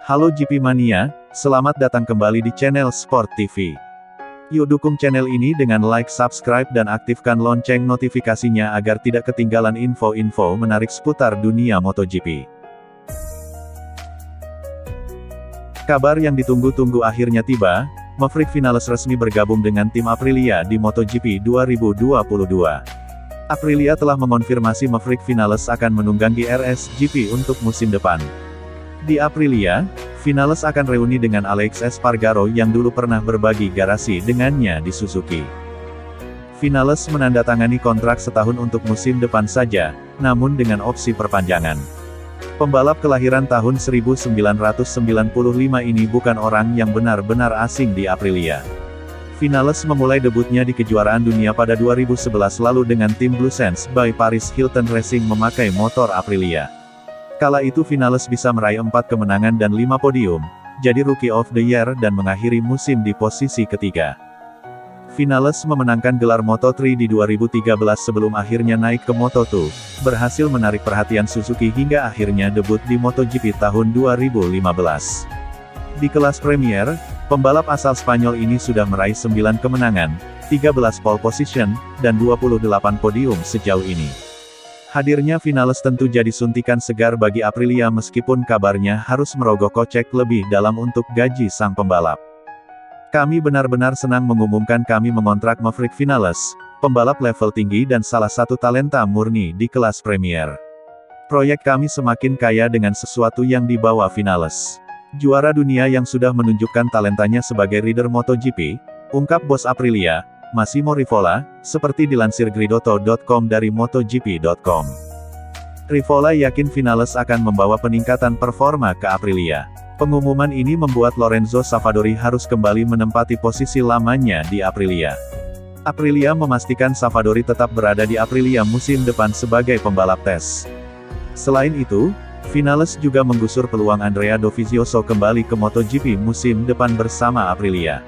Halo GP Mania, selamat datang kembali di channel Sport TV. Yuk dukung channel ini dengan like, subscribe dan aktifkan lonceng notifikasinya agar tidak ketinggalan info-info menarik seputar dunia MotoGP. Kabar yang ditunggu-tunggu akhirnya tiba, Maverick Vinales resmi bergabung dengan tim Aprilia di MotoGP 2022. Aprilia telah mengonfirmasi Maverick Vinales akan menunggangi RSGP untuk musim depan. Di Aprilia, Vinales akan reuni dengan Alex Espargaro yang dulu pernah berbagi garasi dengannya di Suzuki. Vinales menandatangani kontrak setahun untuk musim depan saja, namun dengan opsi perpanjangan. Pembalap kelahiran tahun 1995 ini bukan orang yang benar-benar asing di Aprilia. Vinales memulai debutnya di kejuaraan dunia pada 2011 lalu dengan tim Blue Sands by Paris Hilton Racing memakai motor Aprilia. Kala itu Vinales bisa meraih 4 kemenangan dan 5 podium, jadi Rookie of the Year dan mengakhiri musim di posisi ketiga. Vinales memenangkan gelar Moto3 di 2013 sebelum akhirnya naik ke Moto2, berhasil menarik perhatian Suzuki hingga akhirnya debut di MotoGP tahun 2015. Di kelas Premier, pembalap asal Spanyol ini sudah meraih 9 kemenangan, 13 pole position, dan 28 podium sejauh ini. Hadirnya Vinales tentu jadi suntikan segar bagi Aprilia meskipun kabarnya harus merogoh kocek lebih dalam untuk gaji sang pembalap. Kami benar-benar senang mengumumkan kami mengontrak Maverick Vinales, pembalap level tinggi dan salah satu talenta murni di kelas Premier. Proyek kami semakin kaya dengan sesuatu yang dibawa Vinales. Juara dunia yang sudah menunjukkan talentanya sebagai rider MotoGP, ungkap bos Aprilia, Massimo Rivola, seperti dilansir Gridotto.com dari MotoGP.com. Rivola yakin Vinales akan membawa peningkatan performa ke Aprilia. Pengumuman ini membuat Lorenzo Savadori harus kembali menempati posisi lamanya di Aprilia. Aprilia memastikan Savadori tetap berada di Aprilia musim depan sebagai pembalap tes. Selain itu, Vinales juga menggusur peluang Andrea Dovizioso kembali ke MotoGP musim depan bersama Aprilia.